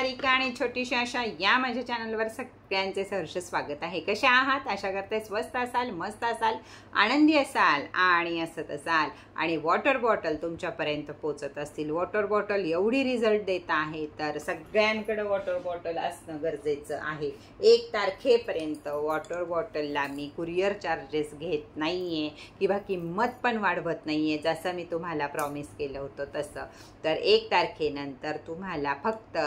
सारिका आणि छोटीशी आशा या माझ्या चॅनलवर सगळ्यांचे सहर्ष स्वागत आहे. कसे आहात? आशा करते स्वस्त असाल मस्त असाल आनंदी असाल आणि असत असाल. आणि वॉटर बॉटल तुमच्यापर्यंत पोचत असतील. वॉटर बॉटल एवढी रिझल्ट देत आहे तर सगळ्यांकडे वॉटर बॉटल असणं गरजेचं आहे. एक तारखेपर्यंत वॉटर बॉटलला मी कुरिअर चार्जेस घेत नाहीये किंवा किंमत पण वाढवत नाहीये जसं मी तुम्हाला प्रॉमिस केलं होतं तसं. तर एक तारखेनंतर तुम्हाला फक्त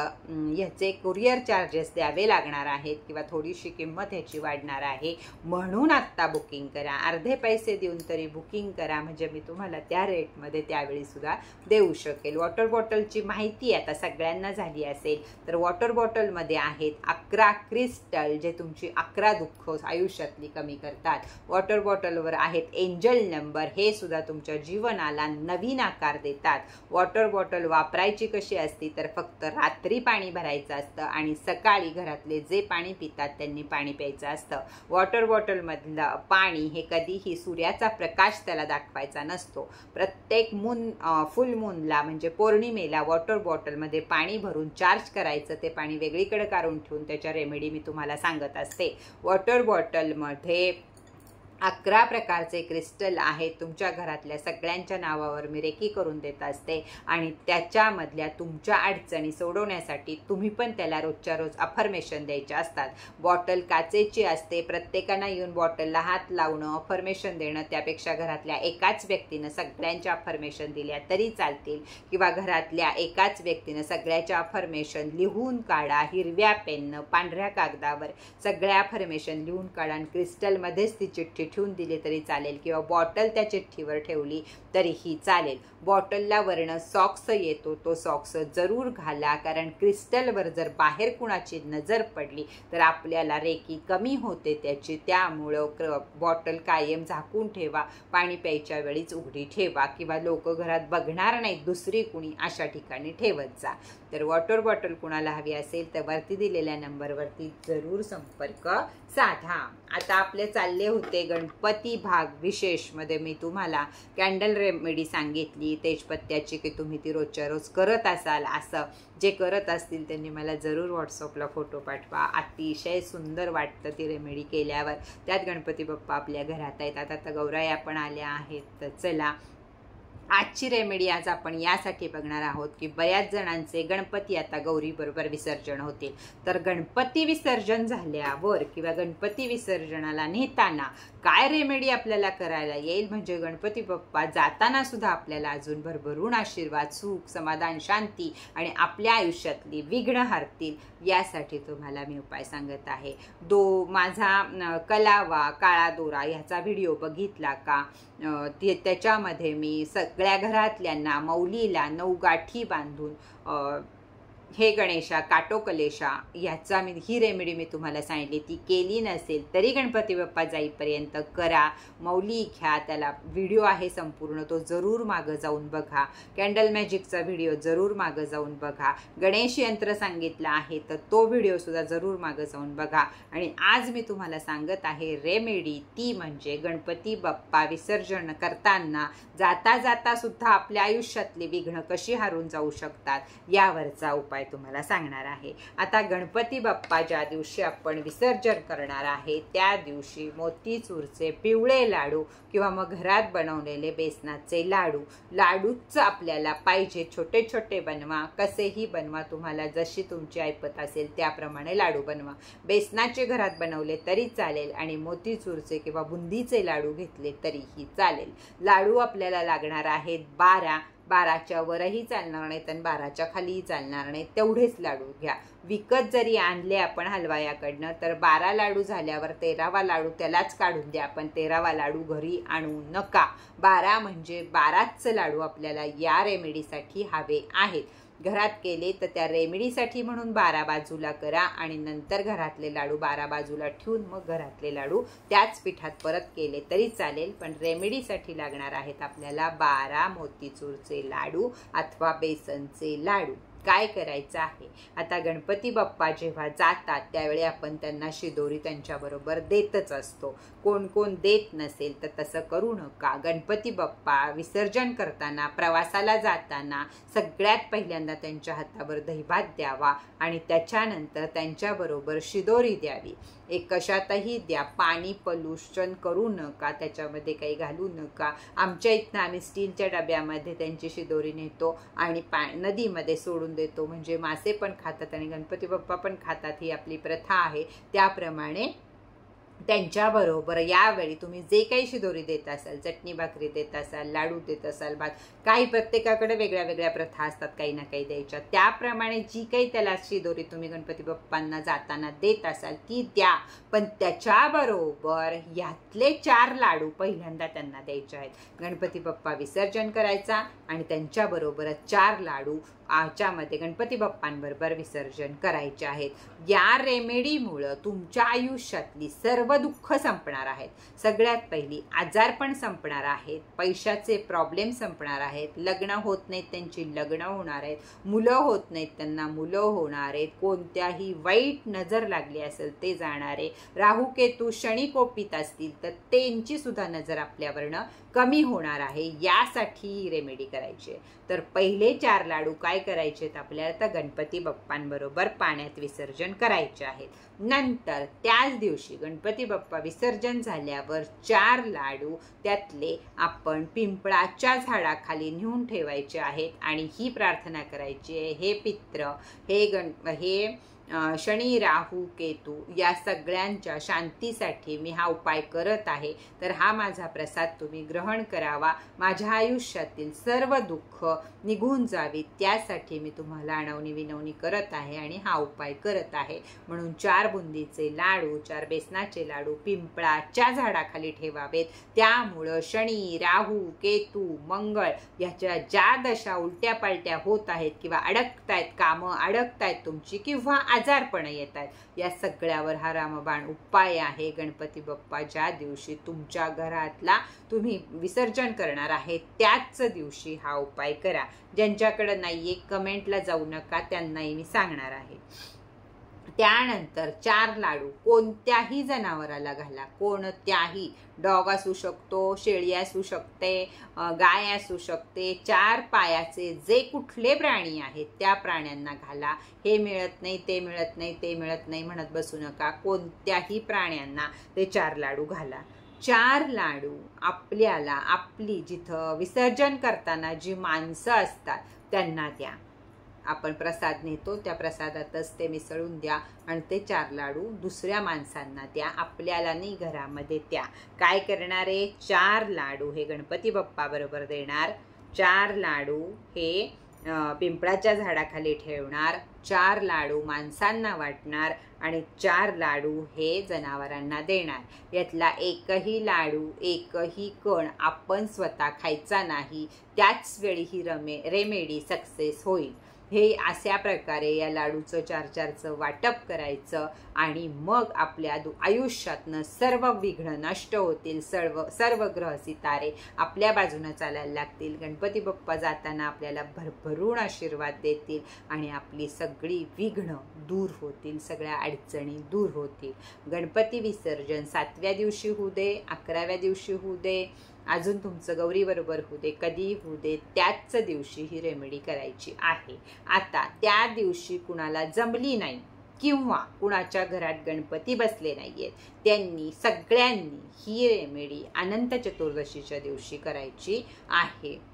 ह्याचे कुरिअर चार्जेस द्यावे लागणार आहेत किंवा थोडीशी किंमत ह्याची वाढणार आहे. म्हणून आत्ता बुकिंग करा. अर्धे पैसे देऊन तरी बुकिंग करा. म्हणजे मी तुम्हाला त्या रेटमध्ये त्यावेळी सुद्धा देऊ शकेल. वॉटर बॉटलची माहिती आता सगळ्यांना झाली असेल तर वॉटर बॉटलमध्ये आहेत अकरा क्रिस्टल जे तुमची अकरा दुःख आयुष्यातली कमी करतात. वॉटर बॉटलवर आहेत एंजल नंबर हे सुद्धा तुमच्या जीवनाला नवीन आकार देतात. वॉटर बॉटल वापरायची कशी असती तर फक्त रात्री पाणी भरायचं असतं आणि सकाळी घरातले जे पाणी पितात त्यांनी पाणी प्यायचं असतं. वॉटर बॉटलमधलं पाणी हे कधीही सूर्याचा प्रकाश त्याला दाखवायचा नसतो. प्रत्येक मून फुल मूनला म्हणजे पौर्णिमेला वॉटर बॉटलमध्ये पाणी भरून चार्ज करायचं ते पाणी वेगळीकडे काढून ठेवून त्याच्या रेमेडी मी तुम्हाला सांगत असते. वॉटर बॉटलमध्ये अकरा प्रकारचे क्रिस्टल आहेत. तुमच्या घरातल्या सगळ्यांच्या नावावर मी रेकी करून देत असते आणि त्याच्यामधल्या तुमच्या अडचणी सोडवण्यासाठी तुम्ही पण त्याला रोजच्या रोज अफर्मेशन द्यायचे असतात. बॉटल काचेची असते. प्रत्येकांना येऊन बॉटलला हात लावणं अफर्मेशन देणं त्यापेक्षा घरातल्या एकाच व्यक्तीनं सगळ्यांच्या अफर्मेशन दिल्या तरी चालतील. किंवा घरातल्या एकाच व्यक्तीनं सगळ्याच्या अफर्मेशन लिहून काढा हिरव्या पेननं पांढऱ्या कागदावर सगळ्या अफर्मेशन लिहून काढा आणि क्रिस्टलमध्येच ती चिठ्ठी ठेवून दिले तरी चालेल किंवा बॉटल त्या चिठ्ठीवर ठेवली तरीही चालेल. बॉटलला वर्ण सॉक्स येतो तो सॉक्स जरूर घाला कारण क्रिस्टलवर जर बाहेर कुणाची नजर पडली तर आपल्याला रेकी कमी होते त्याची. त्यामुळं क्र बॉटल कायम झाकून ठेवा पाणी प्यायच्या वेळीच उघडी ठेवा किंवा लोक घरात बघणार नाहीत दुसरी कुणी अशा ठिकाणी ठेवत जा. तर वॉटर बॉटल कुणाला हवी असेल तर वरती दिलेल्या नंबरवरती जरूर संपर्क साधा. आता आपले चालले होते गणपती भाग विशेषमध्ये मी तुम्हाला कॅन्डल रेमेडी सांगितली तेजपत्त्याची की तुम्ही ती रोजच्या रोज करत असाल असं. जे करत असतील त्यांनी मला जरूर व्हॉट्सअपला फोटो पाठवा. अतिशय सुंदर वाटतं ती रेमेडी केल्यावर. त्यात गणपती बाप्पा आपल्या घरात आहेत. आता तर गौराया पण आल्या आहेत. तर चला आजची रेमेडी आज आपण यासाठी बघणार आहोत की बऱ्याच जणांचे गणपती आता गौरीबरोबर विसर्जन होतील. तर गणपती विसर्जन झाल्यावर किंवा गणपती विसर्जनाला नेताना काय रेमेडी आपल्याला करायला येईल? म्हणजे गणपती बाप्पा जाताना सुद्धा आपल्याला अजून भरभरून आशीर्वाद सुख समाधान शांती आणि आपल्या आयुष्यातली विघ्न हरतील यासाठी तुम्हाला मी उपाय सांगत आहे. दो माझा कलावा काळा दोरा ह्याचा व्हिडिओ बघितला का? ते त्याच्यामध्ये मी स सगळ्या घरातल्यांना मौलीला नऊ गाठी बांधून हे गणेशा काटोकलेशा ह्याचा मी ही रेमेडी मी तुम्हाला सांगितली. ती केली नसेल तरी गणपती बाप्पा जाईपर्यंत करा. मौली घ्या त्याला व्हिडिओ आहे संपूर्ण तो जरूर मागं जाऊन बघा. कॅन्डल मॅजिकचा व्हिडिओ जरूर मागं जाऊन बघा. गणेश यंत्र सांगितलं आहे तर तो व्हिडिओसुद्धा जरूर मागं जाऊन बघा. आणि आज मी तुम्हाला सांगत आहे रेमेडी. ती म्हणजे गणपती बाप्पा विसर्जन करताना जाता जाता सुद्धा आपल्या आयुष्यातली विघ्न कशी हारून जाऊ शकतात यावरचा उपाय तुम्हाला सांगणार आहे? आता गणपती बाप्पा ज्या दिवशी आपण विसर्जन करणार आहे त्या दिवशी मोतीचूरचे पिवळे लाडू किंवा मग घरात बनवलेले बेसनाचे लाडू लाडूच आपल्याला पाहिजे. छोटे छोटे बनवा कसेही बनवा. तुम्हाला जशी तुमची ऐपत असेल त्याप्रमाणे लाडू बनवा. बेसनाचे घरात बनवले तरी चालेल आणि मोतीचूरचे किंवा बुंदीचे लाडू घेतले तरीही चालेल. लाडू आपल्याला लागणार आहेत बारा बाराच्या वरही चालणार नाहीत आणि बाराच्या खालीही चालणार नाहीत. तेवढेच लाडू घ्या. विकत जरी आणले आपण हलवायाकडनं तर बारा लाडू झाल्यावर तेरावा लाडू त्यालाच काढून द्या. पण तेरावा लाडू घरी आणू नका. बारा म्हणजे बाराच लाडू आपल्याला या रेमेडीसाठी हवे आहेत. घरात केले तर त्या रेमेडीसाठी म्हणून बारा बाजूला करा आणि नंतर घरातले लाडू बारा बाजूला ठेवून मग घरातले लाडू त्याच पिठात परत केले तरी चालेल पण रेमेडीसाठी लागणार आहेत आपल्याला बारा मोतीचूरचे लाडू अथवा बेसनचे लाडू. काय करायचं आहे? आता गणपती बाप्पा जेव्हा जातात त्यावेळी आपण त्यांना शिदोरी त्यांच्याबरोबर देतच असतो. कोण कोण देत नसेल तर तसं करू नका. गणपती बाप्पा विसर्जन करताना प्रवासाला जाताना सगळ्यात पहिल्यांदा त्यांच्या हातावर दहीभात द्यावा आणि त्याच्यानंतर त्यांच्याबरोबर शिदोरी द्यावी. एक कशातही द्या. पाणी पलुषण करू नका. त्याच्यामध्ये काही घालू नका. आमच्या इथनं आम्ही स्टीलच्या डब्यामध्ये त्यांची शिदोरी नेतो आणि पा नदीमध्ये सोडून देतो. म्हणजे मासे पण खातात आणि गणपती बाप्पा पण खातात ही आपली प्रथा आहे. त्याप्रमाणे त्यांच्याबरोबर यावेळी तुम्ही जे काही शिदोरी देत असाल चटणी भाकरी देत असाल लाडू देत असाल भात काही प्रत्येकाकडे वेगळ्या वेगळ्या प्रथा असतात काही ना काही द्यायच्या. त्याप्रमाणे जी काही त्याला शिदोरी तुम्ही गणपती बाप्पांना जाताना देत असाल ती द्या. पण त्याच्याबरोबर यातले चार लाडू पहिल्यांदा त्यांना द्यायचे आहेत. गणपती बाप्पा विसर्जन करायचा आणि त्यांच्याबरोबरच चार लाडू आच्यामध्ये गणपती बाप्पांबरोबर विसर्जन करायचे आहेत. या रेमेडीमुळं तुमच्या आयुष्यातली सर्व दुःख संपणार आहेत. सगळ्यात पहिली आजारपण संपणार आहेत. पैशाचे प्रॉब्लेम संपणार आहेत. लग्न होत नाहीत त्यांची लग्न होणार आहेत. मुलं होत नाहीत त्यांना मुलं होणार आहेत. कोणत्याही वाईट नजर लागली असेल ते जाणारे. राहू केतू शनी कोपित असतील तर त्यांची सुद्धा नजर आपल्यावरनं कमी होणार आहे. यासाठी रेमेडी करायची तर पहिले चार लाडू काय करायचे आपल्याला तर गणपती बाप्पांबरोबर पाण्यात विसर्जन करायचे आहेत. नंतर त्याच दिवशी गणपती बाप्पा विसर्जन झाल्यावर चार लाडू त्यातले आपण पिंपळाच्या झाडाखाली नेऊन ठेवायचे आहेत आणि ही प्रार्थना करायची आहे हे पित्र हे गण हे शनी राहू केतू या सगळ्यांच्या शांतीसाठी मी हा उपाय करत आहे. तर हा माझा प्रसाद तुम्ही ग्रहण करावा. माझ्या आयुष्यातील सर्व दुःख निघून जावी. त्यासाठी मी तुम्हाला आणवणी विनवणी करत आहे आणि हा उपाय करत आहे. म्हणून चार बुंदीचे लाडू चार बेसनाचे लाडू पिंपळाच्या झाडाखाली ठेवावेत. त्यामुळं शनी राहू केतू मंगळ याच्या ज्या दशा उलट्या पालट्या होत आहेत किंवा अडकतायत कामं अडकतायत तुमची किंवा आजारपणं येत आहेत या सगळ्यावर हा रामबाण उपाय आहे. गणपती बाप्पा ज्या दिवशी तुमच्या घरातला तुम्ही विसर्जन करणार आहे त्याच दिवशी हा उपाय करा. ज्यांच्याकडे नाहीये कमेंटला जाऊ नका. त्यांनाही मी सांगणार आहे. त्यानंतर चार लाडू कोणत्याही जनावराला घाला. कोणत्याही. डॉग असू शकतो शेळी असू शकते गाय असू शकते चार पायाचे जे कुठले प्राणी आहेत त्या प्राण्यांना घाला. हे मिळत नाही ते मिळत नाही ते मिळत नाही म्हणत बसू नका. कोणत्याही प्राण्यांना ते चार लाडू घाला. चार लाडू आपल्याला आपली जिथं विसर्जन करताना जी माणसं असतात त्यांना द्या. आपण प्रसाद नेतो त्या प्रसादातच ते मिसळून द्या आणि ते चार लाडू दुसऱ्या माणसांना द्या आपल्याला नाही घरामध्ये द्या. काय करणारे चार लाडू हे गणपती बाप्पाबरोबर देणार. चार लाडू हे पिंपळाच्या झाडाखाली ठेवणार. चार लाडू माणसांना वाटणार आणि चार लाडू हे जनावरांना देणार. यातला एकही लाडू एकही कण आपण स्वतः खायचा नाही. त्याच वेळी ही रमे रेमेडी सक्सेस होईल. हे अशा प्रकारे या लाडूचं चार चारचं वाटप करायचं आणि मग आपल्या दु आयुष्यातनं सर्व विघ्न नष्ट होतील सर्व सर्व ग्रह सितारे आपल्या बाजूनं चालायला लागतील. गणपती बाप्पा जाताना आपल्याला भरभरून आशीर्वाद देतील आणि आपली सगळी विघ्न दूर होतील सगळ्या अडचणी दूर होतील. गणपती विसर्जन सातव्या दिवशी होऊ दे अकराव्या दिवशी होऊ दे अजून तुमचं गौरीबरोबर होऊ दे कधी होऊ दे त्याच दिवशी ही रेमेडी करायची आहे. आता त्या दिवशी कुणाला जमली नाही किंवा कुणाच्या घरात गणपती बसले नाहीयेत त्यांनी सगळ्यांनी ही रेमेडी अनंत चतुर्दशीच्या दिवशी करायची आहे.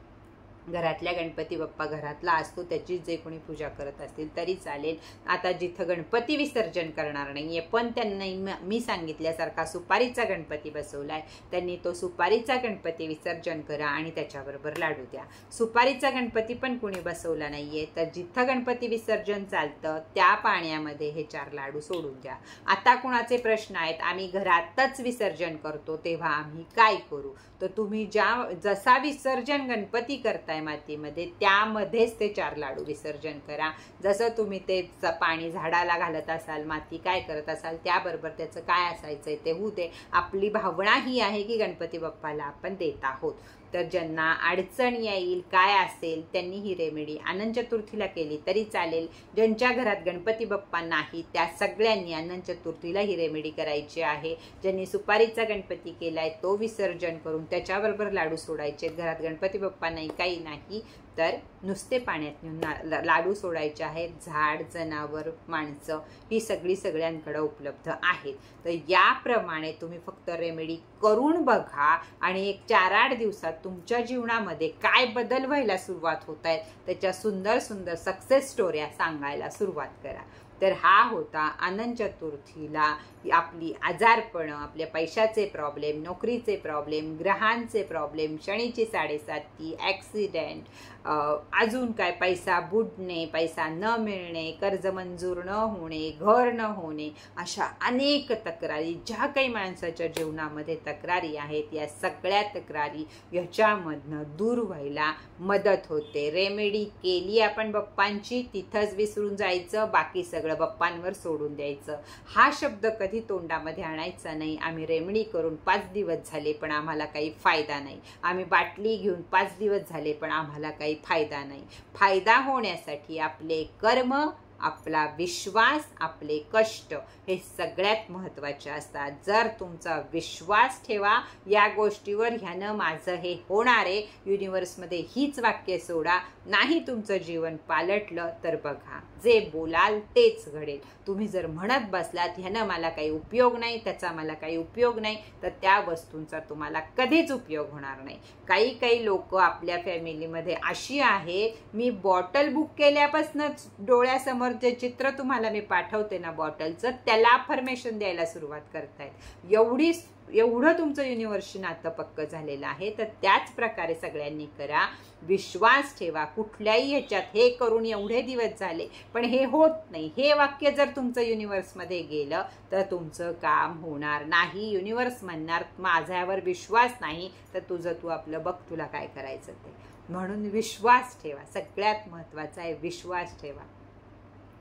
घरातल्या गणपती बाप्पा घरातला असतो त्याची जे कोणी पूजा करत असतील तरी चालेल. आता जिथं गणपती विसर्जन करणार नाही आहे पण त्यांनी मी सांगितल्यासारखा सुपारीचा गणपती बसवला आहे त्यांनी तो सुपारीचा गणपती विसर्जन करा आणि त्याच्याबरोबर लाडू द्या. सुपारीचा गणपती पण कुणी बसवला नाही आहे तर जिथं गणपती विसर्जन चालतं त्या पाण्यामध्ये हे चार लाडू सोडून द्या. आता कुणाचे प्रश्न आहेत आम्ही घरातच विसर्जन करतो तेव्हा आम्ही काय करू? तर तुम्ही ज्या जसा विसर्जन गणपती करताय मातीमध्ये त्यामध्येच ते चार लाडू विसर्जन करा. जसं तुम्ही ते पाणी झाडाला घालत असाल माती काय करत असाल त्याबरोबर त्याचं काय असायचं ते होऊ दे. आपली भावना ही आहे की गणपती बाप्पाला आपण देत आहोत. तर ज्यांना अडचण येईल काय असेल त्यांनी ही रेमेडी आनंद चतुर्थीला केली तरी चालेल. ज्यांच्या घरात गणपती बाप्पा नाही त्या सगळ्यांनी आनंद चतुर्थीला ही रेमेडी करायची आहे. ज्यांनी सुपारीचा गणपती केलाय तो विसर्जन करून त्याच्याबरोबर लाडू सोडायचे. घरात गणपती बाप्पा नाही काही नाही तर नुसते पाण्यात नेऊन लाडू सोडायचे आहेत. झाड जनावर माणसं ही सगळी सगळ्यांकडं उपलब्ध आहेत. तर याप्रमाणे तुम्ही फक्त रेमेडी करून बघा आणि एक चार आठ दिवसात तुमच्या जीवनामध्ये काय बदल व्हायला सुरुवात होत आहेत त्याच्या सुंदर सुंदर सक्सेस स्टोऱ्या सांगायला सुरुवात करा. तर हा होता आनंद चतुर्थीला आपली आजारपणं आपल्या पैशाचे प्रॉब्लेम नोकरीचे प्रॉब्लेम ग्रहांचे प्रॉब्लेम शनीची साडेसाती ॲक्सिडेंट अजून काय? पैसा बुडणे पैसा न मिळणे कर्ज मंजूर न होणे घर न होणे अशा अनेक तक्रारी ज्या काही माणसाच्या जीवनामध्ये तक्रारी आहेत या सगळ्या तक्रारी ह्याच्यामधनं दूर व्हायला मदत होते. रेमेडी केली आपण बाप्पांची तिथंच विसरून जायचं बाकी सगळं बाप्पांवर सोडून द्यायचं. हा शब्द कधी तोंडामध्ये आणायचा नाही. आम्ही रेमडी करून पाच दिवस झाले पण आम्हाला काही फायदा नाही. आम्ही बाटली घेऊन पाच दिवस झाले पण आम्हाला काही फायदा नाही. फायदा होण्यासाठी आपले कर्म आपला विश्वास आपले कष्ट हे सगळ्यात महत्त्वाचे असतात. जर तुमचा विश्वास ठेवा या गोष्टीवर ह्यानं माझं हे होणार आहे. युनिवर्समध्ये हीच वाक्य सोडा. नाही तुमचं जीवन पालटलं तर बघा. जे बोलाल तेच घडेल. तुम्ही जर म्हणत बसलात ह्यानं मला काही उपयोग नाही त्याचा मला काही उपयोग नाही तर त्या वस्तूंचा तुम्हाला कधीच उपयोग होणार नाही. काही काही लोक आपल्या फॅमिलीमध्ये अशी आहे मी बॉटल बुक केल्यापासूनच डोळ्यासमोर जे चित्र तुम्हाला मी पाठवते ना बॉटलचं त्याला फर्मेशन द्यायला सुरुवात करतायत. एवढी एवढं तुमचं युनिव्हर्सशी नातं पक्क झालेलं आहे तर त्याच प्रकारे सगळ्यांनी करा. विश्वास ठेवा. कुठल्याही ह्याच्यात हे करून एवढे दिवस झाले पण हे होत नाही. हे वाक्य जर तुमचं युनिव्हर्समध्ये गेलं तर तुमचं काम होणार नाही. युनिव्हर्स म्हणणार माझ्यावर विश्वास नाही तर तुझं तू आपलं बघ तुला काय करायचं ते. म्हणून विश्वास ठेवा. सगळ्यात महत्त्वाचा आहे विश्वास ठेवा.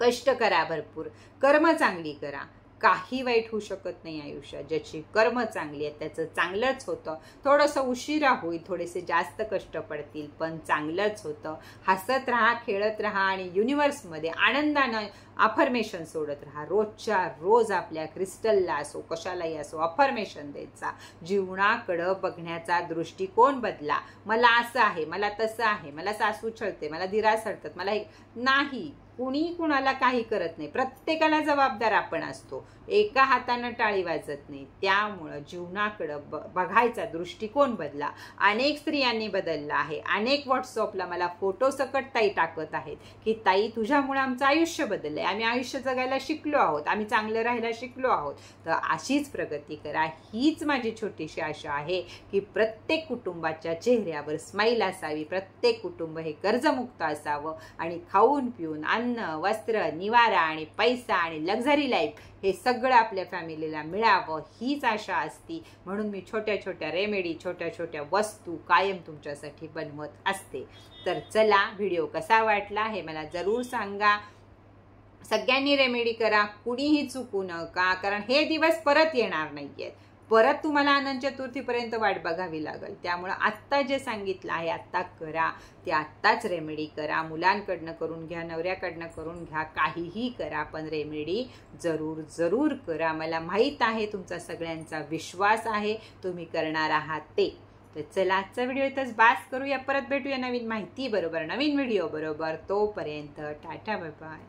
कष्ट करा भरपूर. कर्म चांगली करा. काही वाईट होऊ शकत नाही आयुष्यात. ज्याची कर्म चांगली आहेत त्याचं चांगलंच होतं. थोडंसं उशिरा होईल थोडेसे जास्त कष्ट पडतील पण चांगलंच होतं. हसत राहा खेळत राहा आणि युनिवर्समध्ये आनंदानं अफर्मेशन सोडत राहा. रोजच्या रोज आपल्या क्रिस्टलला असो कशालाही असो अफर्मेशन द्यायचा. जीवनाकडं बघण्याचा दृष्टिकोन बदला. मला असं आहे मला तसं आहे मला सासू छळते मला दिरा सडतात मला नाही. कुणी कुणाला काही करत नाही. प्रत्येकाला जबाबदार आपण असतो. एका हातानं टाळी वाजत नाही. त्यामुळं जीवनाकडं ब बघायचा दृष्टिकोन बदला. अनेक स्त्रियांनी बदलला आहे. अनेक व्हॉट्सअपला मला फोटो सकट ताई टाकत आहेत की ताई तुझ्यामुळं आमचं आयुष्य बदललं आहे आम्ही आयुष्य जगायला शिकलो आहोत आम्ही चांगलं राहायला शिकलो आहोत. तर अशीच प्रगती करा हीच माझी छोटीशी आशा आहे की प्रत्येक कुटुंबाच्या चेहऱ्यावर स्माईल असावी प्रत्येक कुटुंब हे कर्जमुक्त असावं आणि खाऊन पिऊन अन्न वस्त्र निवारा आणि पैसा आणि लक्झरी लाईफ हे सगळं आपल्या फॅमिलीला मिळावं हीच आशा असती. म्हणून मी छोट्या छोट्या रेमेडी छोट्या छोट्या वस्तू कायम तुमच्यासाठी बनवत असते. तर चला व्हिडिओ कसा वाटला हे मला जरूर सांगा. सगळ्यांनी रेमेडी करा कुणीही चुकू नका कारण हे दिवस परत येणार नाही आहेत परत तुम्हाला अनंत चतुर्थीपर्यंत वाट बघावी लागेल. त्यामुळं आत्ता जे सांगितलं आहे आत्ता करा. ते आत्ताच रेमेडी करा. मुलांकडनं करून घ्या नवऱ्याकडनं करून घ्या काहीही करा पण रेमेडी जरूर जरूर करा. मला माहीत आहे तुमचा सगळ्यांचा विश्वास आहे. तुम्ही करणार आहात ते. तर चला आजचा व्हिडिओ इथंच बास करूया. परत भेटूया नवीन माहिती बरोबर नवीन व्हिडिओ बरोबर. तोपर्यंत टाटा बाय बाय